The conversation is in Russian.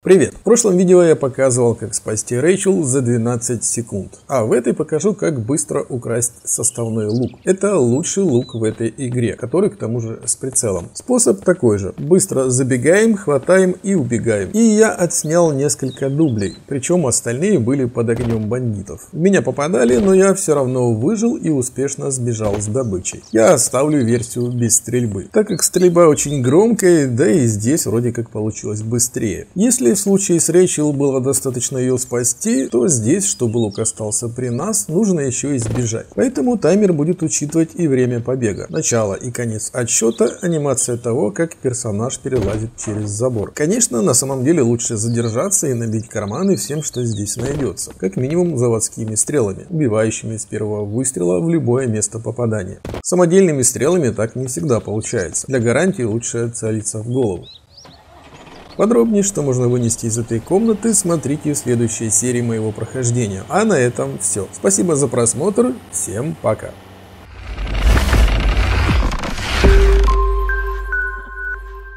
Привет! В прошлом видео я показывал, как спасти Рэйчел за 12 секунд. А в этой покажу, как быстро украсть составной лук. Это лучший лук в этой игре, который к тому же с прицелом. Способ такой же. Быстро забегаем, хватаем и убегаем. И я отснял несколько дублей, причем остальные были под огнем бандитов. Меня попадали, но я все равно выжил и успешно сбежал с добычей. Я оставлю версию без стрельбы, так как стрельба очень громкая, да и здесь вроде как получилось быстрее. Если если в случае с Рэйчел было достаточно ее спасти, то здесь, чтобы лук остался при нас, нужно еще избежать. Поэтому таймер будет учитывать и время побега. Начало и конец отсчета, анимация того, как персонаж перелазит через забор. Конечно, на самом деле лучше задержаться и набить карманы всем, что здесь найдется. Как минимум заводскими стрелами, убивающими с первого выстрела в любое место попадания. Самодельными стрелами так не всегда получается. Для гарантии лучше целиться в голову. Подробнее, что можно вынести из этой комнаты, смотрите в следующей серии моего прохождения. А на этом все. Спасибо за просмотр, всем пока.